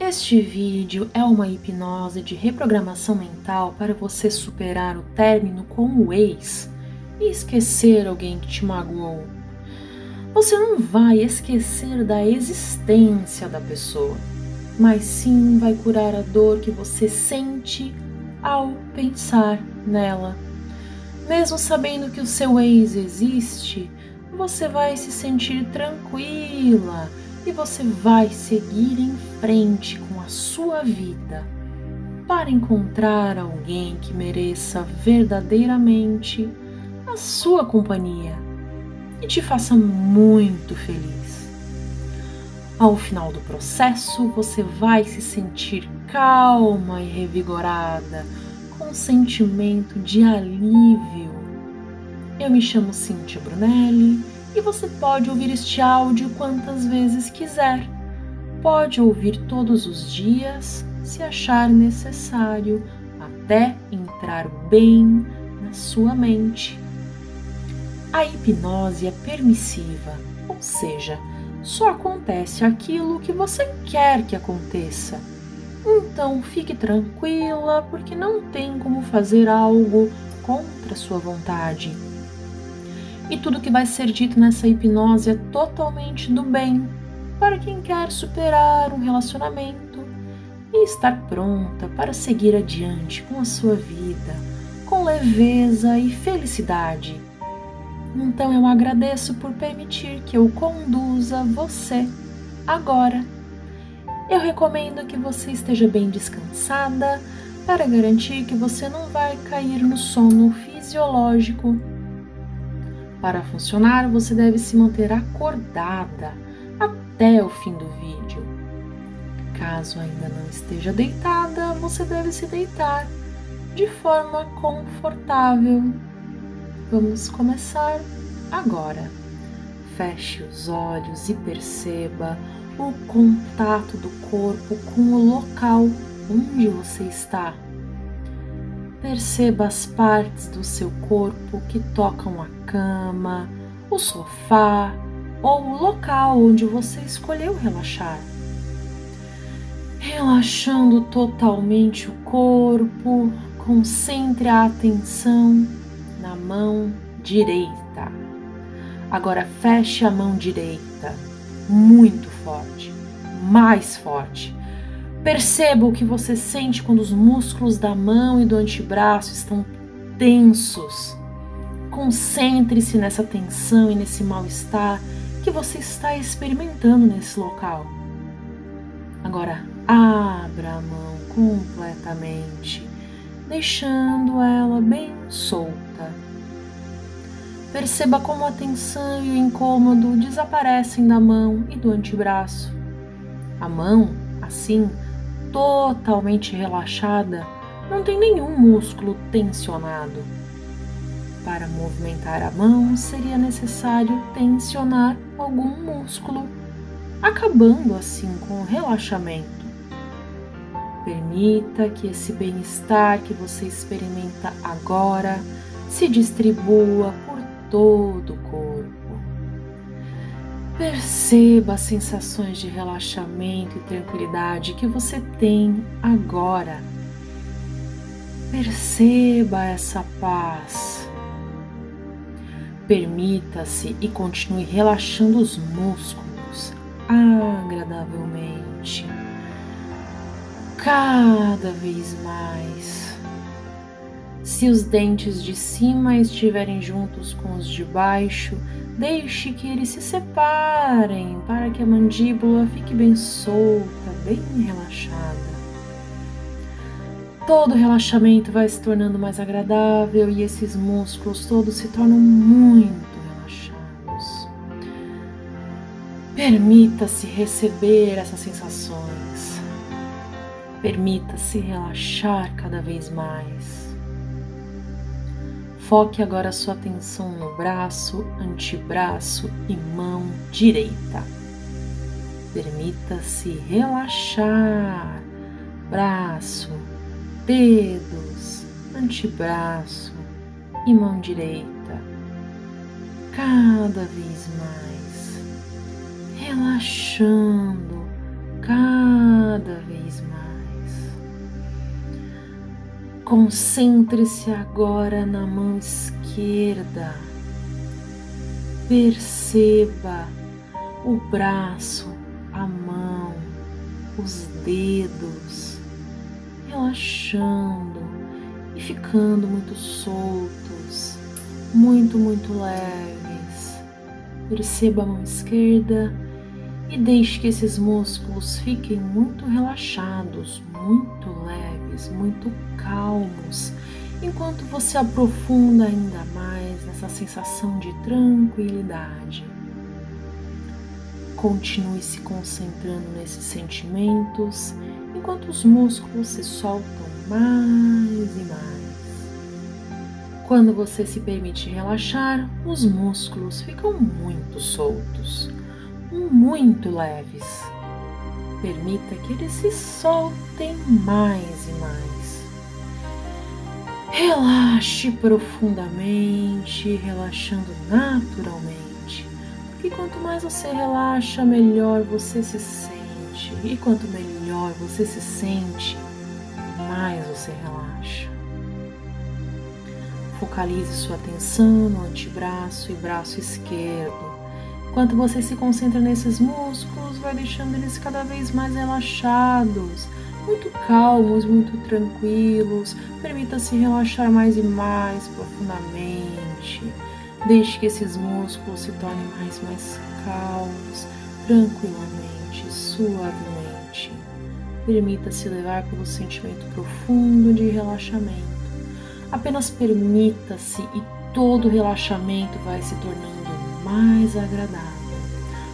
Este vídeo é uma hipnose de reprogramação mental para você superar o término com o ex e esquecer alguém que te magoou. Você não vai esquecer da existência da pessoa, mas sim vai curar a dor que você sente ao pensar nela. Mesmo sabendo que o seu ex existe, você vai se sentir tranquila e você vai seguir em frente com a sua vida para encontrar alguém que mereça verdadeiramente a sua companhia e te faça muito feliz. Ao final do processo, você vai se sentir calma e revigorada, com um sentimento de alívio. Eu me chamo Cintia Brunelli e você pode ouvir este áudio quantas vezes quiser. Pode ouvir todos os dias, se achar necessário, até entrar bem na sua mente. A hipnose é permissiva, ou seja, só acontece aquilo que você quer que aconteça. Então fique tranquila, porque não tem como fazer algo contra sua vontade e tudo que vai ser dito nessa hipnose é totalmente do bem para quem quer superar um relacionamento e estar pronta para seguir adiante com a sua vida, com leveza e felicidade. Então eu agradeço por permitir que eu conduza você agora. Eu recomendo que você esteja bem descansada para garantir que você não vai cair no sono fisiológico para funcionar, você deve se manter acordada até o fim do vídeo. Caso ainda não esteja deitada, você deve se deitar de forma confortável. Vamos começar agora. Feche os olhos e perceba o contato do corpo com o local onde você está. Perceba as partes do seu corpo que tocam a cama, o sofá ou o local onde você escolheu relaxar. Relaxando totalmente o corpo, concentre a atenção na mão direita. Agora feche a mão direita muito forte, mais forte Perceba o que você sente quando os músculos da mão e do antebraço estão tensos. Concentre-se nessa tensão e nesse mal-estar que você está experimentando nesse local. Agora, abra a mão completamente, deixando ela bem solta. Perceba como a tensão e o incômodo desaparecem da mão e do antebraço. A mão, assim, totalmente relaxada, não tem nenhum músculo tensionado. Para movimentar a mão, seria necessário tensionar algum músculo, acabando assim com o relaxamento. Permita que esse bem-estar que você experimenta agora se distribua por todo o corpo. Perceba as sensações de relaxamento e tranquilidade que você tem agora. Perceba essa paz. Permita-se e continue relaxando os músculos agradavelmente, cada vez mais. Se os dentes de cima estiverem juntos com os de baixo, Deixe que eles se separem para que a mandíbula fique bem solta, bem relaxada. Todo relaxamento vai se tornando mais agradável e esses músculos todos se tornam muito relaxados. Permita-se receber essas sensações. Permita-se relaxar cada vez mais. Foque agora sua atenção no braço, antebraço e mão direita. Permita-se relaxar. Braço, dedos, antebraço e mão direita. Cada vez mais. Relaxando cada vez mais. Concentre-se agora na mão esquerda. Perceba o braço, a mão, os dedos relaxando e ficando muito soltos, muito, muito leves. Perceba a mão esquerda e deixe que esses músculos fiquem muito relaxados, muito leves, muito calmos, enquanto você aprofunda ainda mais nessa sensação de tranquilidade. Continue se concentrando nesses sentimentos enquanto os músculos se soltam mais e mais. Quando você se permite relaxar, os músculos ficam muito soltos muito leves. Permita que eles se soltem mais e mais. Relaxe profundamente, relaxando naturalmente. Porque quanto mais você relaxa, melhor você se sente. E quanto melhor você se sente, mais você relaxa. Focalize sua atenção no antebraço e braço esquerdo Enquanto você se concentra nesses músculos, vai deixando eles cada vez mais relaxados, muito calmos, muito tranquilos. Permita-se relaxar mais e mais profundamente. Deixe que esses músculos se tornem mais mais calmos, tranquilamente, suavemente. Permita-se levar pelo sentimento profundo de relaxamento. Apenas permita-se e todo relaxamento vai se tornando mais agradável,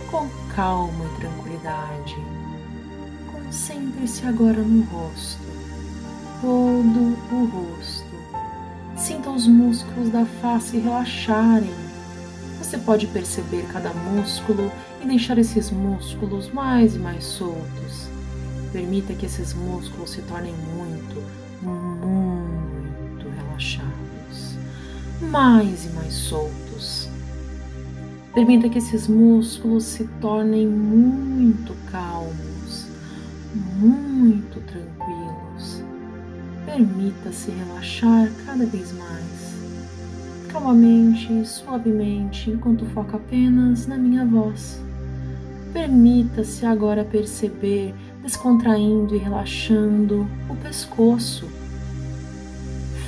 com calma e tranquilidade. Concentre-se agora no rosto, todo o rosto. Sinta os músculos da face relaxarem. Você pode perceber cada músculo e deixar esses músculos mais e mais soltos. Permita que esses músculos se tornem muito, muito relaxados, mais e mais soltos. Permita que esses músculos se tornem muito calmos, muito tranquilos. Permita-se relaxar cada vez mais, calmamente suavemente, enquanto foca apenas na minha voz. Permita-se agora perceber, descontraindo e relaxando o pescoço.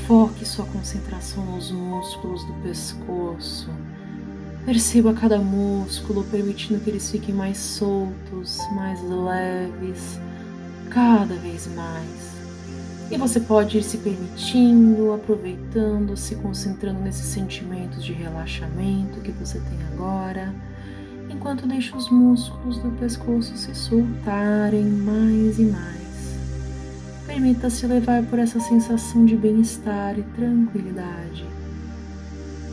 Foque sua concentração nos músculos do pescoço Perceba cada músculo, permitindo que eles fiquem mais soltos, mais leves, cada vez mais. E você pode ir se permitindo, aproveitando, se concentrando nesses sentimentos de relaxamento que você tem agora, enquanto deixa os músculos do pescoço se soltarem mais e mais. Permita-se levar por essa sensação de bem-estar e tranquilidade.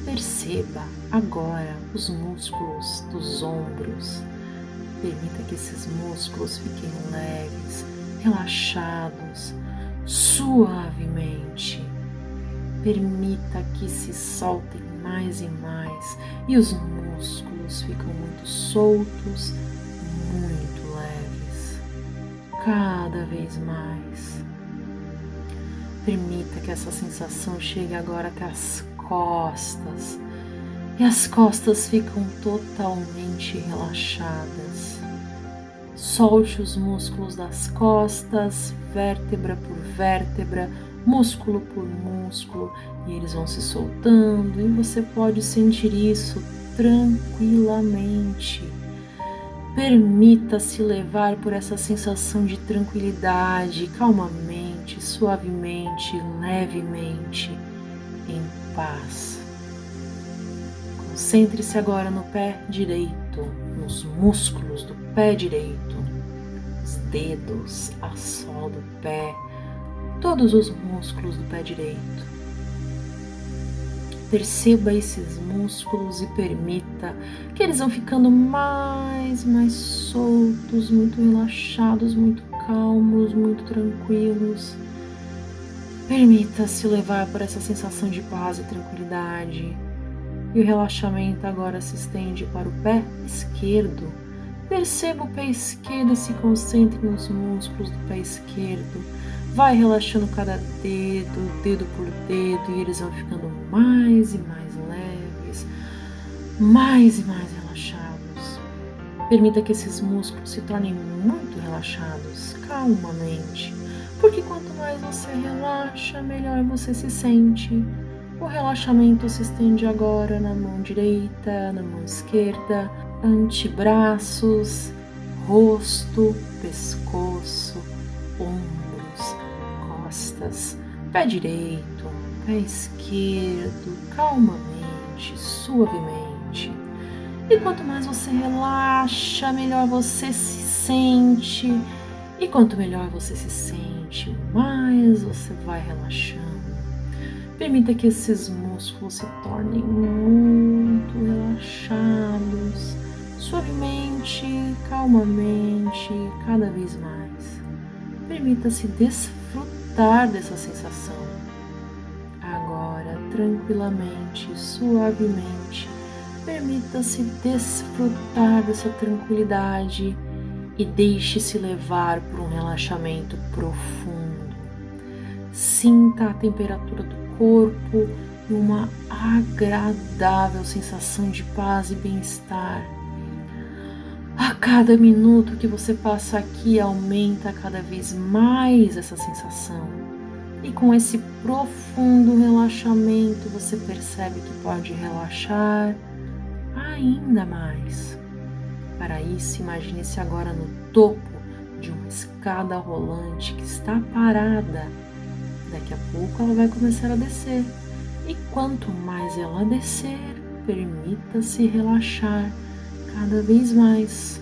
Perceba agora os músculos dos ombros. Permita que esses músculos fiquem leves, relaxados, suavemente. Permita que se soltem mais e mais e os músculos ficam muito soltos, muito leves, cada vez mais. Permita que essa sensação chegue agora até as costas e as costas ficam totalmente relaxadas. Solte os músculos das costas, vértebra por vértebra, músculo por músculo, e eles vão se soltando, e você pode sentir isso tranquilamente. Permita-se levar por essa sensação de tranquilidade, calmamente, suavemente, levemente, em paz. Concentre-se agora no pé direito, nos músculos do pé direito, os dedos, a sola do pé, todos os músculos do pé direito. Perceba esses músculos e permita que eles vão ficando mais, mais soltos, muito relaxados, muito calmos, muito tranquilos. Permita-se levar por essa sensação de paz e tranquilidade. E o relaxamento agora se estende para o pé esquerdo, Perceba o pé esquerdo e se concentre nos músculos do pé esquerdo. Vai relaxando cada dedo, dedo por dedo, e eles vão ficando mais e mais leves, mais e mais relaxados. Permita que esses músculos se tornem muito relaxados, calmamente, porque quanto mais você relaxa, melhor você se sente. O relaxamento se estende agora na mão direita, na mão esquerda, antebraços, rosto, pescoço, ombros, costas, pé direito, pé esquerdo, calmamente, suavemente. E quanto mais você relaxa, melhor você se sente. E quanto melhor você se sente, mais você vai relaxando. Permita que esses músculos se tornem muito relaxados, suavemente, calmamente, cada vez mais. Permita-se desfrutar dessa sensação. Agora, tranquilamente, suavemente, permita-se desfrutar dessa tranquilidade e deixe-se levar por um relaxamento profundo. Sinta a temperatura do corpo e uma agradável sensação de paz e bem-estar. A cada minuto que você passa aqui, aumenta cada vez mais essa sensação. E com esse profundo relaxamento, você percebe que pode relaxar ainda mais. Para isso, imagine-se agora no topo de uma escada rolante que está parada Daqui a pouco ela vai começar a descer. E quanto mais ela descer, permita-se relaxar cada vez mais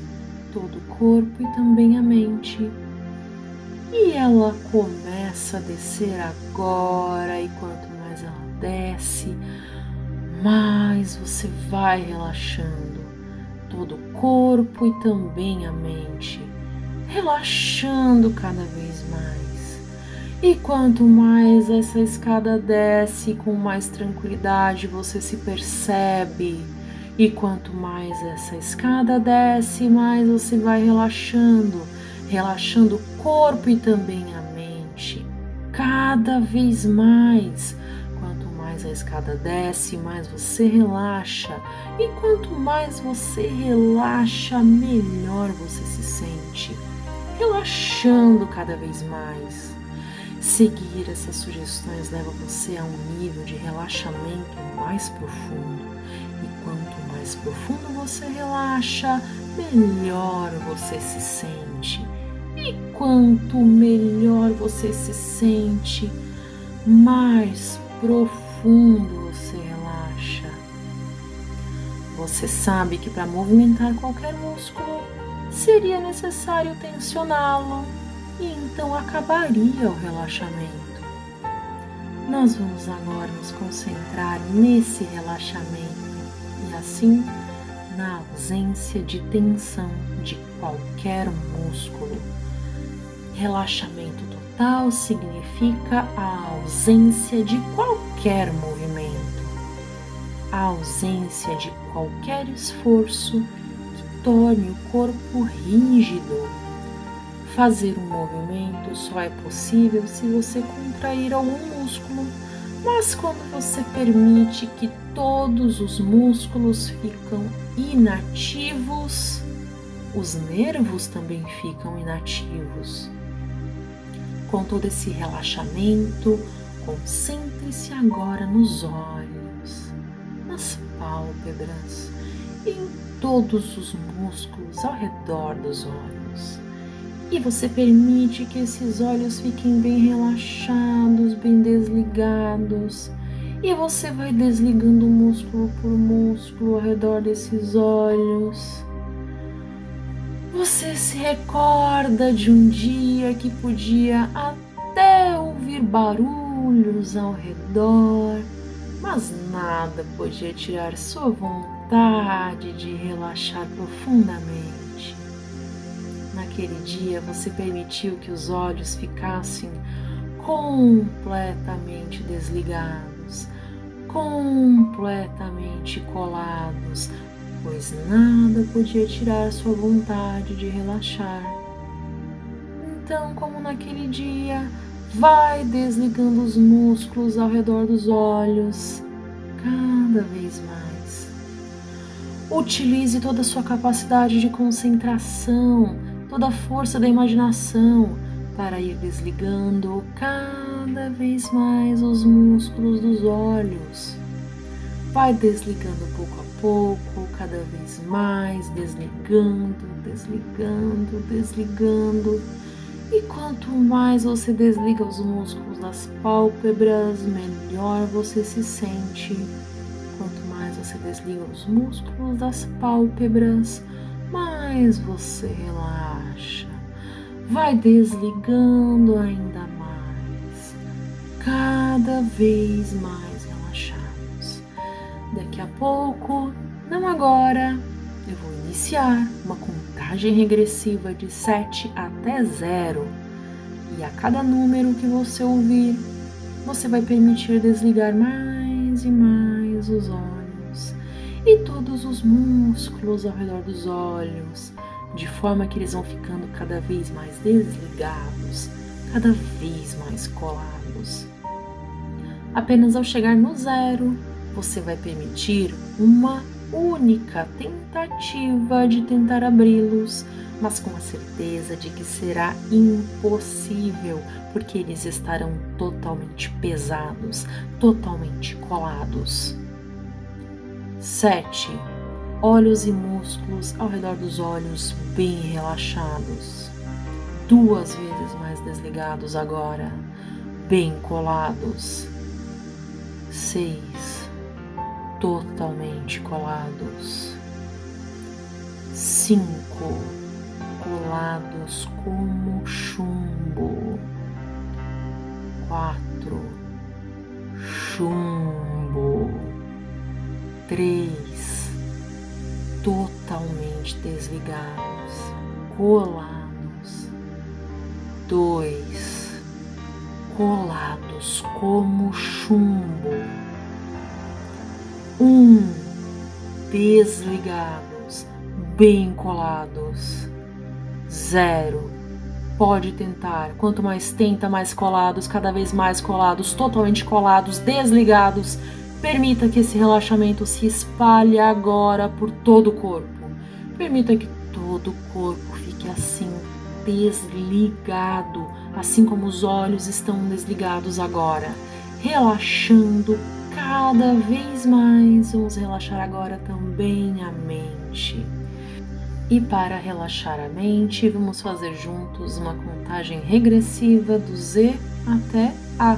todo o corpo e também a mente. E ela começa a descer agora, e quanto mais ela desce, mais você vai relaxando todo o corpo e também a mente, relaxando cada vez mais. E quanto mais essa escada desce, com mais tranquilidade você se percebe. E quanto mais essa escada desce, mais você vai relaxando, relaxando o corpo e também a mente. Cada vez mais. Mais a escada desce, mais você relaxa. E quanto mais você relaxa, melhor você se sente. Relaxando cada vez mais. Seguir essas sugestões leva você a um nível de relaxamento mais profundo. E quanto mais profundo você relaxa, melhor você se sente. E quanto melhor você se sente, mais profundo você relaxa. Você sabe que para movimentar qualquer músculo seria necessário tensioná-lo e então acabaria o relaxamento. Nós vamos agora nos concentrar nesse relaxamento e assim na ausência de tensão de qualquer músculo. Relaxamento total significa a ausência de qualquer movimento, a ausência de qualquer esforço que torne o corpo rígido Fazer um movimento só é possível se você contrair algum músculo, mas quando você permite que todos os músculos ficam inativos, os nervos também ficam inativos. Com todo esse relaxamento, concentre-se agora nos olhos, nas pálpebras em todos os músculos ao redor dos olhos e você permite que esses olhos fiquem bem relaxados, bem desligados. E você vai desligando músculo por músculo ao redor desses olhos. Você se recorda de um dia que podia até ouvir barulhos ao redor, mas nada podia tirar sua vontade de relaxar profundamente. Naquele dia você permitiu que os olhos ficassem completamente desligados, completamente colados, pois nada podia tirar sua vontade de relaxar. Então, como naquele dia, vai desligando os músculos ao redor dos olhos, cada vez mais. Utilize toda a sua capacidade de concentração, toda a força da imaginação para ir desligando cada vez mais os músculos dos olhos. Vai desligando pouco a pouco, cada vez mais, desligando, desligando, desligando. E quanto mais você desliga os músculos das pálpebras, melhor você se sente. Quanto mais você desliga os músculos das pálpebras, mais você relaxa vai desligando ainda mais, cada vez mais. Daqui a pouco, não agora, eu vou iniciar uma contagem regressiva de 7 até 0. E a cada número que você ouvir, você vai permitir desligar mais e mais os olhos e todos os músculos ao redor dos olhos de forma que eles vão ficando cada vez mais desligados, cada vez mais colados. Apenas ao chegar no zero, você vai permitir uma única tentativa de tentar abri-los, mas com a certeza de que será impossível, porque eles estarão totalmente pesados, totalmente colados. 7 olhos e músculos ao redor dos olhos bem relaxados, duas vezes mais desligados agora, bem colados. Seis, totalmente colados. Cinco, colados como chumbo. Quatro, chumbo. Três totalmente desligados, colados. Dois, colados como chumbo. Um, desligados, bem colados. Zero, pode tentar. Quanto mais tenta, mais colados, cada vez mais colados, totalmente colados, desligados Permita que esse relaxamento se espalhe agora por todo o corpo. Permita que todo o corpo fique assim, desligado, assim como os olhos estão desligados agora, relaxando cada vez mais. Vamos relaxar agora também a mente. E para relaxar a mente, vamos fazer juntos uma contagem regressiva do Z até A.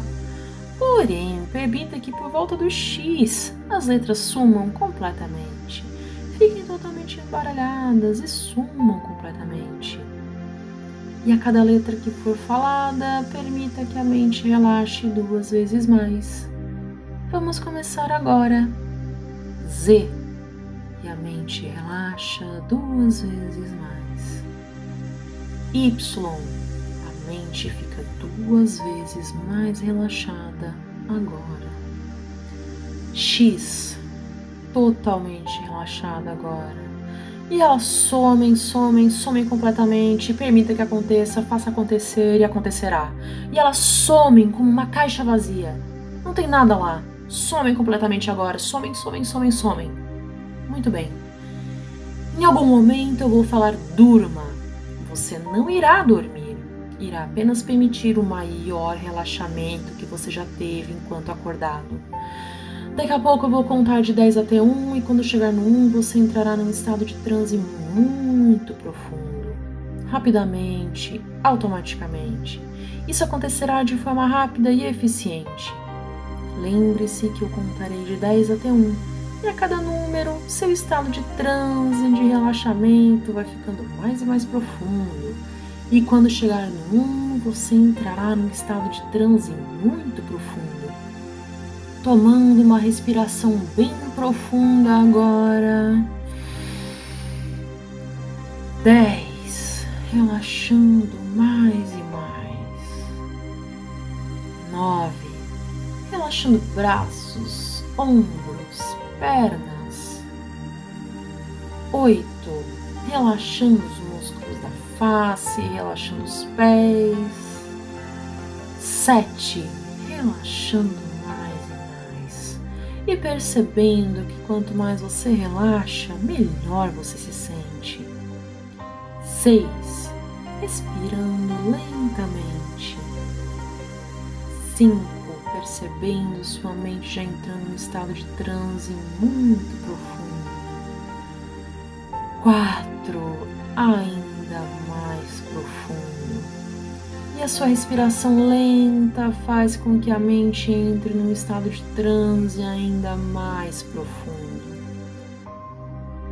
Porém, permita que por volta do X as letras sumam completamente, fiquem totalmente embaralhadas e sumam completamente. E a cada letra que for falada, permita que a mente relaxe duas vezes mais. Vamos começar agora. Z. E a mente relaxa duas vezes mais. Y mente fica duas vezes mais relaxada agora. X, totalmente relaxada agora. E elas somem, somem, somem completamente. Permita que aconteça, faça acontecer e acontecerá. E elas somem como uma caixa vazia. Não tem nada lá. Somem completamente agora. Somem, somem, somem, somem. Muito bem. Em algum momento eu vou falar durma. Você não irá dormir irá apenas permitir o maior relaxamento que você já teve enquanto acordado. Daqui a pouco eu vou contar de 10 até 1 e quando chegar no 1 você entrará num estado de transe muito profundo. Rapidamente, automaticamente. Isso acontecerá de forma rápida e eficiente. Lembre-se que eu contarei de 10 até 1 e a cada número, seu estado de transe, de relaxamento vai ficando mais e mais profundo e quando chegar no 1, você entrará num estado de transe muito profundo. Tomando uma respiração bem profunda agora. 10. Relaxando mais e mais. 9. Relaxando braços, ombros, pernas. Oito, relaxando os músculos da face, relaxando os pés. Sete, relaxando mais e mais. E percebendo que quanto mais você relaxa, melhor você se sente. Seis, respirando lentamente. Cinco, percebendo sua mente já entrando em estado de transe muito profundo. Quatro, ainda mais profundo. E a sua respiração lenta faz com que a mente entre num estado de transe ainda mais profundo.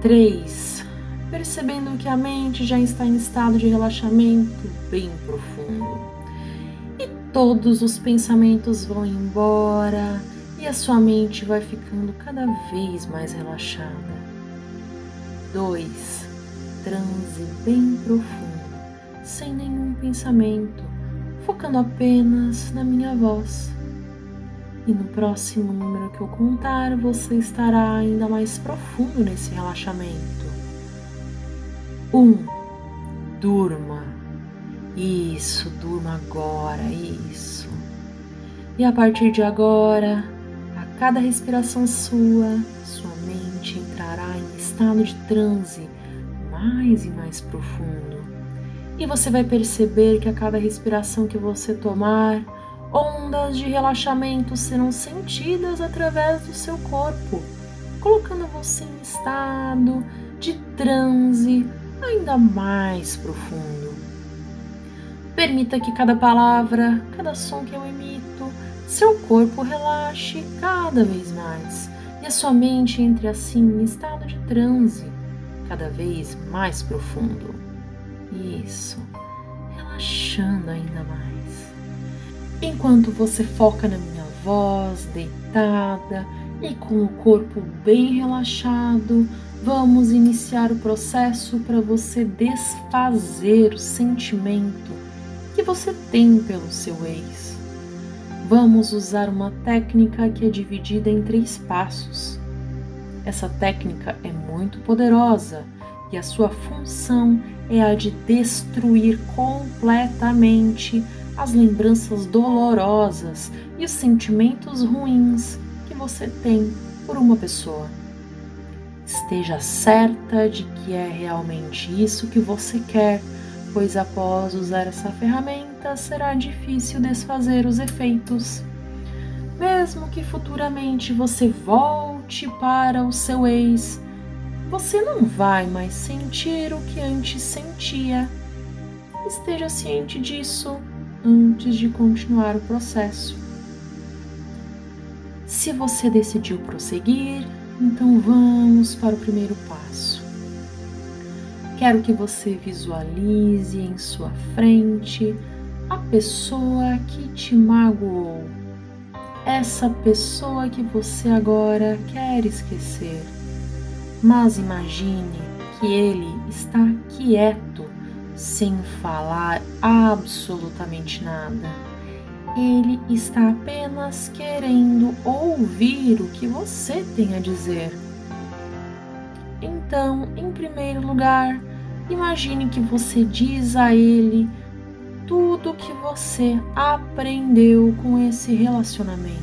Três, percebendo que a mente já está em estado de relaxamento bem profundo todos os pensamentos vão embora e a sua mente vai ficando cada vez mais relaxada. 2. Transe bem profundo, sem nenhum pensamento, focando apenas na minha voz. E no próximo número que eu contar, você estará ainda mais profundo nesse relaxamento. 1. Um, durma. Isso, durma agora, isso. E a partir de agora, a cada respiração sua, sua mente entrará em estado de transe mais e mais profundo. E você vai perceber que a cada respiração que você tomar, ondas de relaxamento serão sentidas através do seu corpo, colocando você em estado de transe ainda mais profundo. Permita que cada palavra, cada som que eu emito, seu corpo relaxe cada vez mais e a sua mente entre assim em estado de transe cada vez mais profundo. Isso, relaxando ainda mais. Enquanto você foca na minha voz, deitada e com o corpo bem relaxado, vamos iniciar o processo para você desfazer o sentimento que você tem pelo seu ex. Vamos usar uma técnica que é dividida em três passos. Essa técnica é muito poderosa e a sua função é a de destruir completamente as lembranças dolorosas e os sentimentos ruins que você tem por uma pessoa. Esteja certa de que é realmente isso que você quer pois após usar essa ferramenta será difícil desfazer os efeitos. Mesmo que futuramente você volte para o seu ex, você não vai mais sentir o que antes sentia. Esteja ciente disso antes de continuar o processo. Se você decidiu prosseguir, então vamos para o primeiro passo. Quero que você visualize em sua frente a pessoa que te magoou, essa pessoa que você agora quer esquecer. Mas imagine que ele está quieto, sem falar absolutamente nada. Ele está apenas querendo ouvir o que você tem a dizer. Então, em primeiro lugar, Imagine que você diz a ele tudo que você aprendeu com esse relacionamento.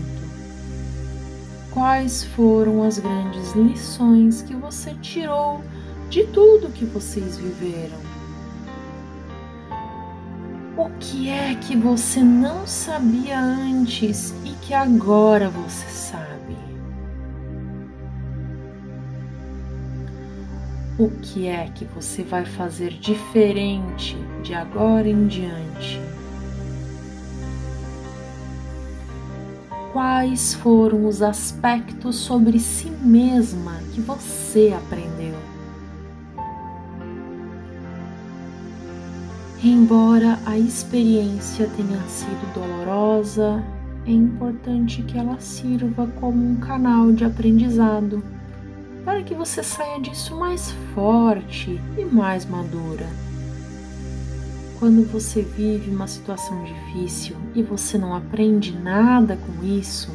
Quais foram as grandes lições que você tirou de tudo que vocês viveram? O que é que você não sabia antes e que agora você sabe? O que é que você vai fazer diferente de agora em diante? Quais foram os aspectos sobre si mesma que você aprendeu? Embora a experiência tenha sido dolorosa, é importante que ela sirva como um canal de aprendizado para que você saia disso mais forte e mais madura. Quando você vive uma situação difícil e você não aprende nada com isso,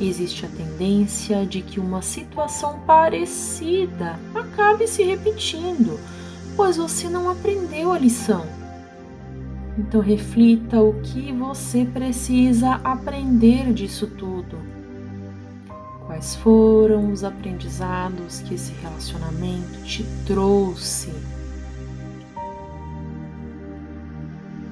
existe a tendência de que uma situação parecida acabe se repetindo, pois você não aprendeu a lição. Então reflita o que você precisa aprender disso tudo. Quais foram os aprendizados que esse relacionamento te trouxe?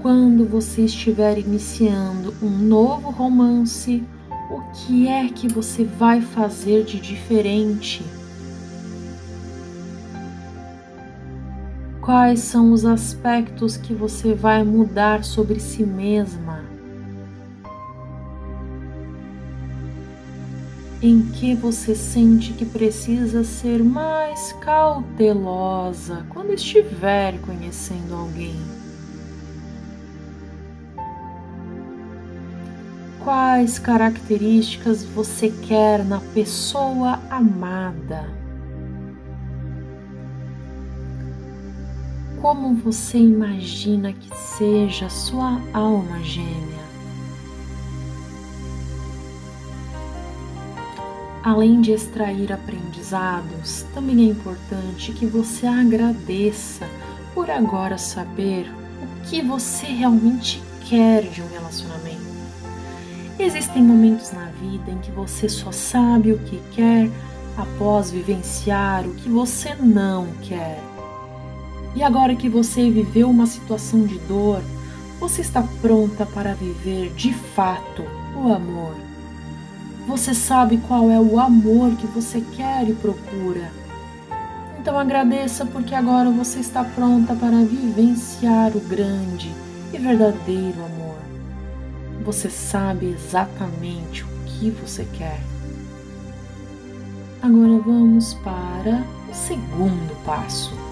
Quando você estiver iniciando um novo romance, o que é que você vai fazer de diferente? Quais são os aspectos que você vai mudar sobre si mesma? Em que você sente que precisa ser mais cautelosa quando estiver conhecendo alguém? Quais características você quer na pessoa amada? Como você imagina que seja sua alma gêmea? Além de extrair aprendizados, também é importante que você agradeça por agora saber o que você realmente quer de um relacionamento. Existem momentos na vida em que você só sabe o que quer após vivenciar o que você não quer. E agora que você viveu uma situação de dor, você está pronta para viver de fato o amor. Você sabe qual é o amor que você quer e procura. Então agradeça porque agora você está pronta para vivenciar o grande e verdadeiro amor você sabe exatamente o que você quer. Agora vamos para o segundo passo.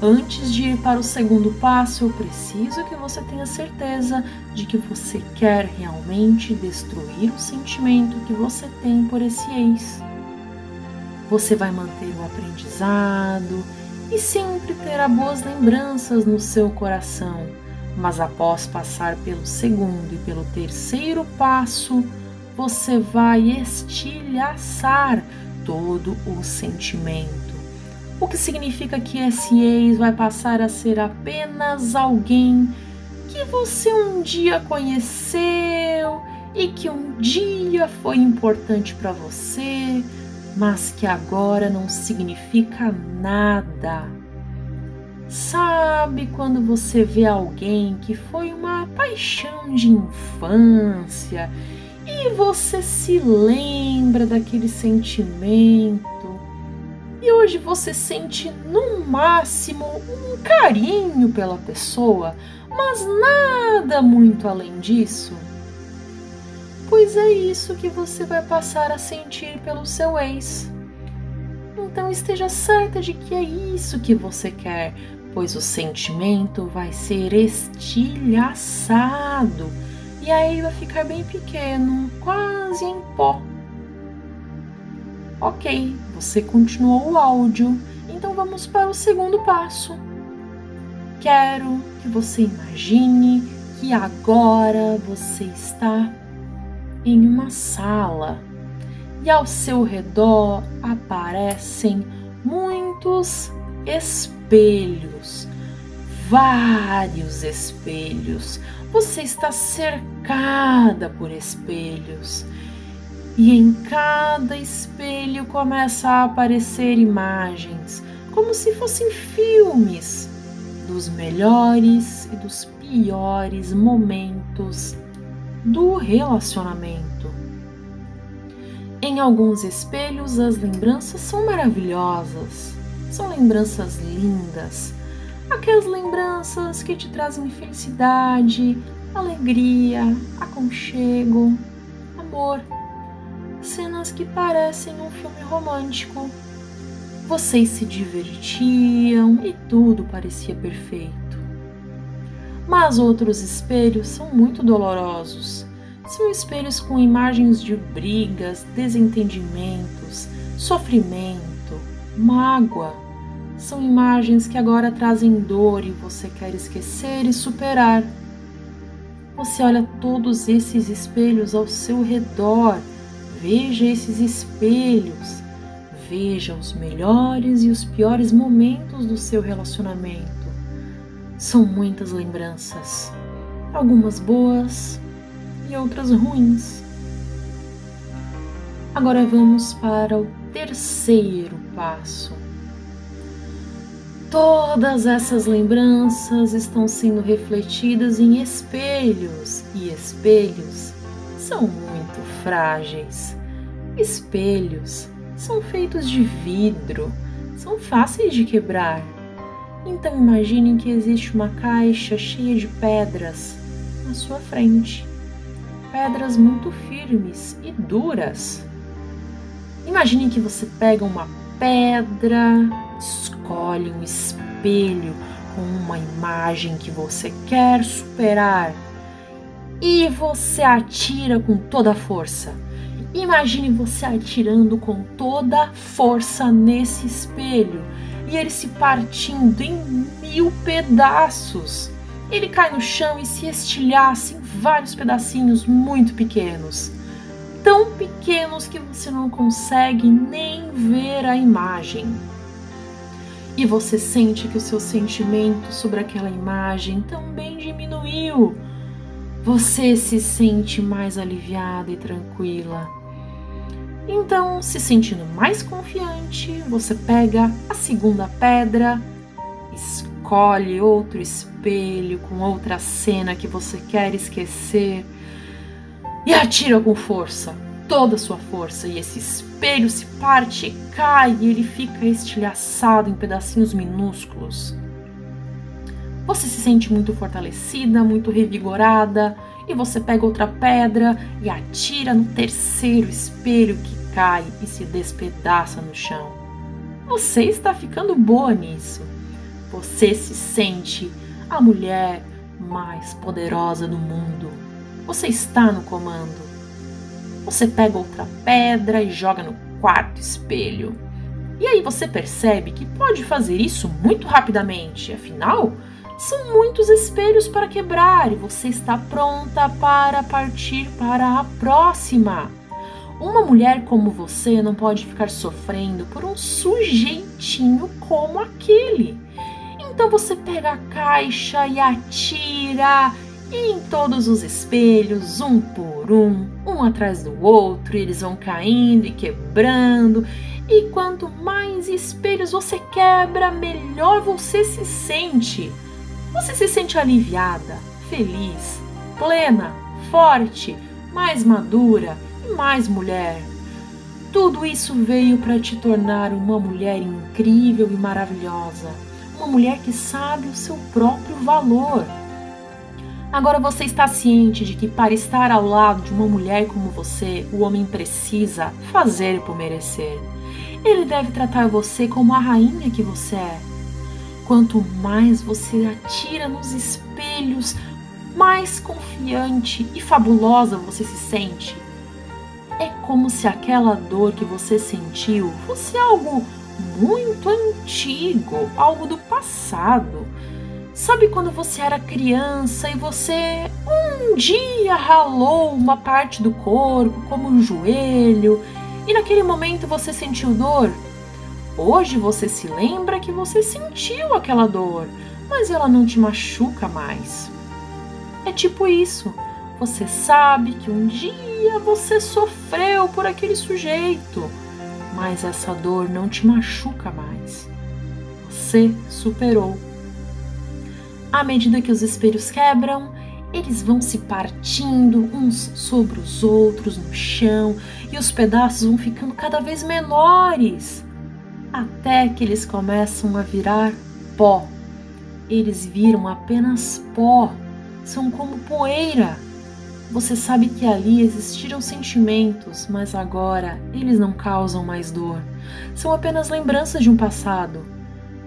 Antes de ir para o segundo passo, eu preciso que você tenha certeza de que você quer realmente destruir o sentimento que você tem por esse ex. Você vai manter o aprendizado e sempre terá boas lembranças no seu coração mas após passar pelo segundo e pelo terceiro passo, você vai estilhaçar todo o sentimento. O que significa que esse ex vai passar a ser apenas alguém que você um dia conheceu e que um dia foi importante para você, mas que agora não significa nada. Sabe quando você vê alguém que foi uma paixão de infância e você se lembra daquele sentimento e hoje você sente no máximo um carinho pela pessoa, mas nada muito além disso? Pois é isso que você vai passar a sentir pelo seu ex. Então esteja certa de que é isso que você quer, pois o sentimento vai ser estilhaçado e aí vai ficar bem pequeno, quase em pó. Ok, você continuou o áudio, então vamos para o segundo passo. Quero que você imagine que agora você está em uma sala e ao seu redor aparecem muitos espelhos vários espelhos. Você está cercada por espelhos. E em cada espelho começa a aparecer imagens, como se fossem filmes, dos melhores e dos piores momentos do relacionamento. Em alguns espelhos, as lembranças são maravilhosas. São lembranças lindas, aquelas lembranças que te trazem felicidade, alegria, aconchego, amor. Cenas que parecem um filme romântico. Vocês se divertiam e tudo parecia perfeito. Mas outros espelhos são muito dolorosos. São espelhos com imagens de brigas, desentendimentos, sofrimento mágoa. São imagens que agora trazem dor e você quer esquecer e superar. Você olha todos esses espelhos ao seu redor, Veja esses espelhos. Veja os melhores e os piores momentos do seu relacionamento. São muitas lembranças, algumas boas e outras ruins. Agora vamos para o terceiro passo. Todas essas lembranças estão sendo refletidas em espelhos e espelhos são muito frágeis. Espelhos são feitos de vidro, são fáceis de quebrar. Então imaginem que existe uma caixa cheia de pedras na sua frente. Pedras muito firmes e duras. Imaginem que você pega uma pedra, escolhe um espelho com uma imagem que você quer superar e você atira com toda a força. Imagine você atirando com toda a força nesse espelho e ele se partindo em mil pedaços. Ele cai no chão e se estilhaça em vários pedacinhos muito pequenos. Tão pequenos que você não consegue nem ver a imagem. E você sente que o seu sentimento sobre aquela imagem também diminuiu você se sente mais aliviada e tranquila. Então, se sentindo mais confiante, você pega a segunda pedra, escolhe outro espelho com outra cena que você quer esquecer e atira com força, toda a sua força, e esse espelho se parte e cai e ele fica estilhaçado em pedacinhos minúsculos. Você se sente muito fortalecida, muito revigorada, e você pega outra pedra e atira no terceiro espelho que cai e se despedaça no chão. Você está ficando boa nisso. Você se sente a mulher mais poderosa do mundo. Você está no comando. Você pega outra pedra e joga no quarto espelho. E aí você percebe que pode fazer isso muito rapidamente, afinal, são muitos espelhos para quebrar e você está pronta para partir para a próxima. Uma mulher como você não pode ficar sofrendo por um sujeitinho como aquele. Então você pega a caixa e atira e em todos os espelhos, um por um, um atrás do outro, eles vão caindo e quebrando. E quanto mais espelhos você quebra, melhor você se sente. Você se sente aliviada, feliz, plena, forte, mais madura e mais mulher. Tudo isso veio para te tornar uma mulher incrível e maravilhosa, uma mulher que sabe o seu próprio valor. Agora você está ciente de que para estar ao lado de uma mulher como você, o homem precisa fazer por merecer. Ele deve tratar você como a rainha que você é Quanto mais você atira nos espelhos, mais confiante e fabulosa você se sente. É como se aquela dor que você sentiu fosse algo muito antigo, algo do passado. Sabe quando você era criança e você um dia ralou uma parte do corpo, como um joelho, e naquele momento você sentiu dor? Hoje você se lembra que você sentiu aquela dor, mas ela não te machuca mais. É tipo isso. Você sabe que um dia você sofreu por aquele sujeito, mas essa dor não te machuca mais. Você superou. À medida que os espelhos quebram, eles vão se partindo uns sobre os outros no chão e os pedaços vão ficando cada vez menores até que eles começam a virar pó. Eles viram apenas pó, são como poeira. Você sabe que ali existiram sentimentos, mas agora eles não causam mais dor. São apenas lembranças de um passado.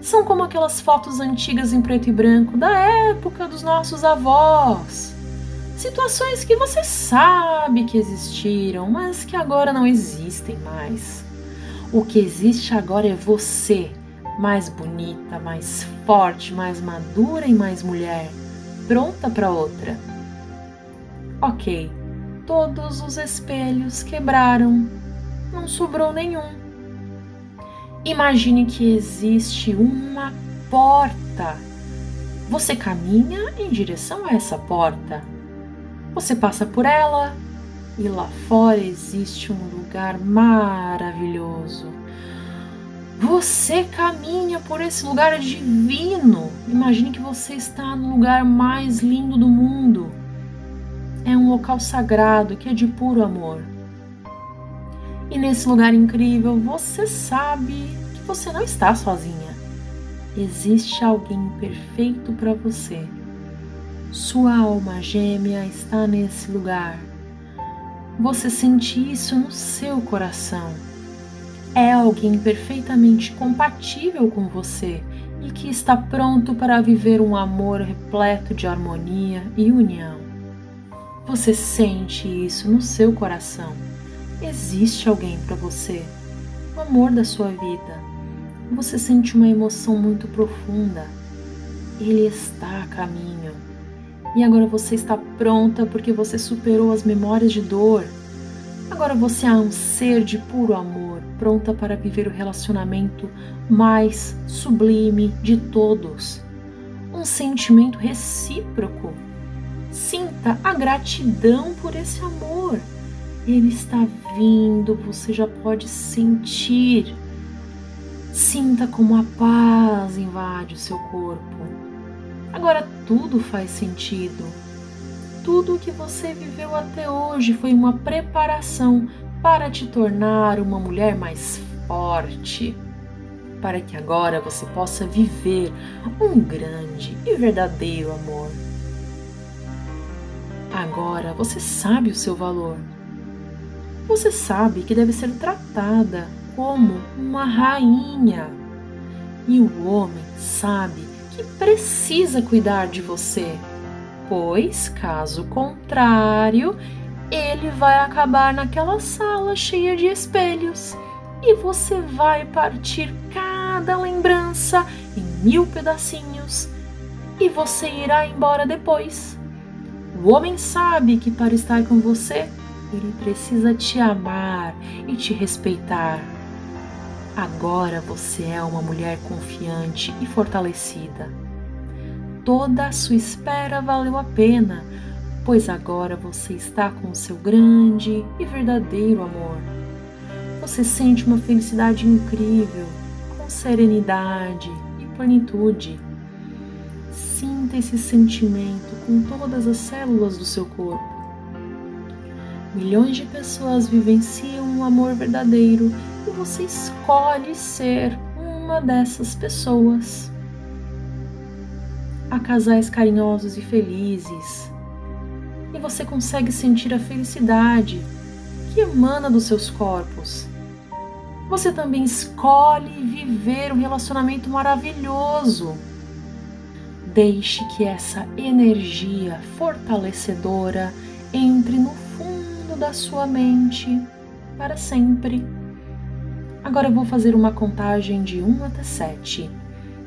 São como aquelas fotos antigas em preto e branco da época dos nossos avós. Situações que você sabe que existiram, mas que agora não existem mais. O que existe agora é você, mais bonita, mais forte, mais madura e mais mulher, pronta para outra. Ok, todos os espelhos quebraram, não sobrou nenhum. Imagine que existe uma porta. Você caminha em direção a essa porta. Você passa por ela e lá fora existe um lugar maravilhoso. Você caminha por esse lugar divino. Imagine que você está no lugar mais lindo do mundo. É um local sagrado que é de puro amor. E nesse lugar incrível, você sabe que você não está sozinha. Existe alguém perfeito para você. Sua alma gêmea está nesse lugar. Você sente isso no seu coração. É alguém perfeitamente compatível com você e que está pronto para viver um amor repleto de harmonia e união. Você sente isso no seu coração existe alguém para você, o amor da sua vida. Você sente uma emoção muito profunda. Ele está a caminho. E agora você está pronta porque você superou as memórias de dor. Agora você é um ser de puro amor, pronta para viver o relacionamento mais sublime de todos. Um sentimento recíproco. Sinta a gratidão por esse amor. Ele está vindo, você já pode sentir. Sinta como a paz invade o seu corpo. Agora tudo faz sentido. Tudo o que você viveu até hoje foi uma preparação para te tornar uma mulher mais forte, para que agora você possa viver um grande e verdadeiro amor. Agora você sabe o seu valor. Você sabe que deve ser tratada como uma rainha. E o homem sabe precisa cuidar de você, pois, caso contrário, ele vai acabar naquela sala cheia de espelhos e você vai partir cada lembrança em mil pedacinhos e você irá embora depois. O homem sabe que para estar com você ele precisa te amar e te respeitar. Agora você é uma mulher confiante e fortalecida. Toda a sua espera valeu a pena, pois agora você está com o seu grande e verdadeiro amor. Você sente uma felicidade incrível, com serenidade e plenitude. Sinta esse sentimento com todas as células do seu corpo. Milhões de pessoas vivenciam um amor verdadeiro você escolhe ser uma dessas pessoas. Há casais carinhosos e felizes, e você consegue sentir a felicidade que emana dos seus corpos. Você também escolhe viver um relacionamento maravilhoso. Deixe que essa energia fortalecedora entre no fundo da sua mente para sempre. Agora vou fazer uma contagem de 1 até 7.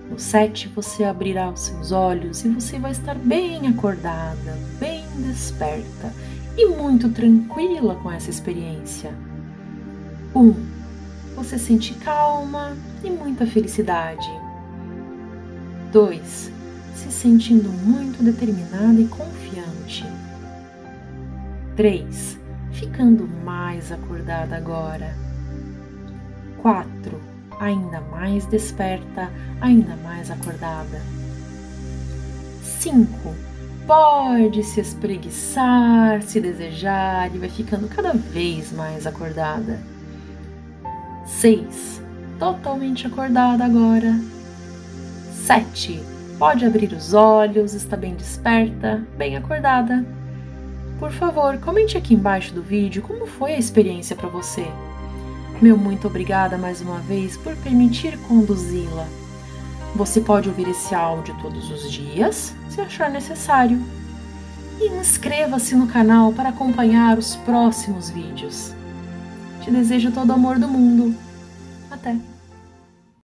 No 7 você abrirá os seus olhos e você vai estar bem acordada, bem desperta e muito tranquila com essa experiência. 1. Você sente calma e muita felicidade. 2. Se sentindo muito determinada e confiante. 3 ficando mais acordada agora. 4. Ainda mais desperta, ainda mais acordada. 5. Pode se espreguiçar, se desejar e vai ficando cada vez mais acordada. 6. Totalmente acordada agora. 7. Pode abrir os olhos, está bem desperta, bem acordada. Por favor, comente aqui embaixo do vídeo como foi a experiência para você. Meu muito obrigada mais uma vez por permitir conduzi-la. Você pode ouvir esse áudio todos os dias, se achar necessário. E inscreva-se no canal para acompanhar os próximos vídeos. Te desejo todo o amor do mundo. Até!